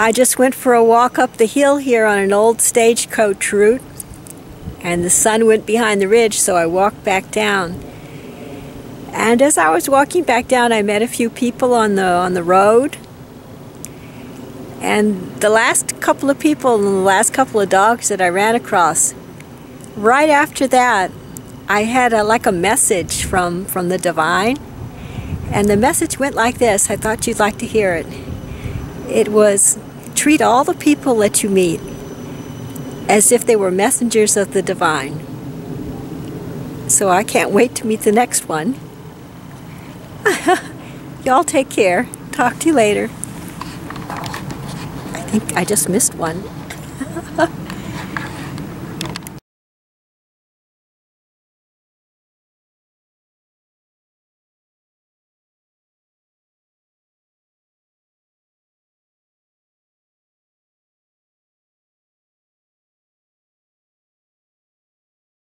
I just went for a walk up the hill here on an old stagecoach route and the sun went behind the ridge so I walked back down. And as I was walking back down I met a few people on the on the road. And the last couple of people and the last couple of dogs that I ran across, right after that, I had a, like a message from, from the divine. And the message went like this. I thought you'd like to hear it. It was treat all the people that you meet as if they were messengers of the divine. So I can't wait to meet the next one. Y'all take care. Talk to you later. I think I just missed one.